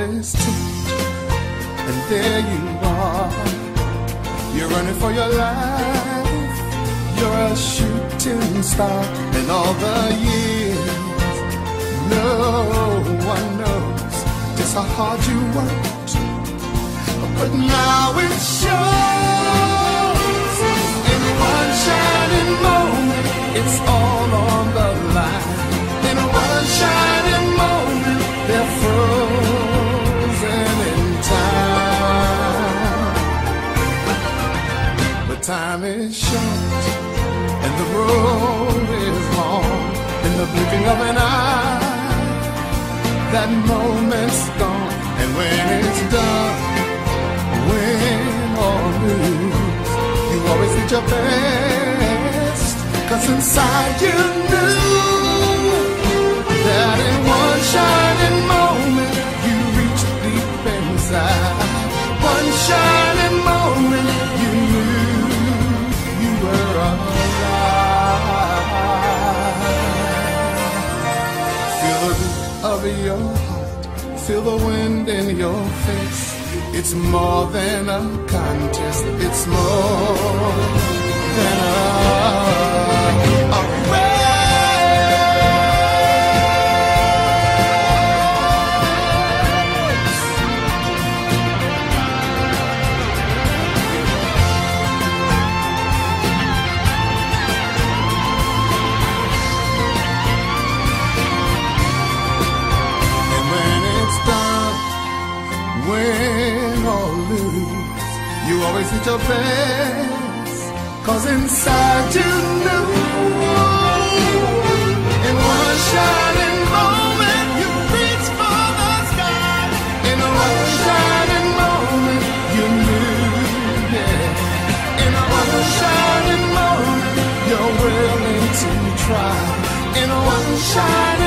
is tipped, and there you are. You're running for your life. You're a shooting star, and all the years, no one knows just how hard you worked. But now it shows time is short and the road is long. In the blinking of an eye, that moment's gone. And when it's done, win or lose, you always did your best. Cause inside you knew Feel the beat of your heart, feel the wind in your face. It's more than a contest, it's more than a, or lose, you always did your best. Cause inside you knew in one shining moment you reached for the sky. In one shining moment you knew, yeah. In one shining moment you're willing to try. In one shining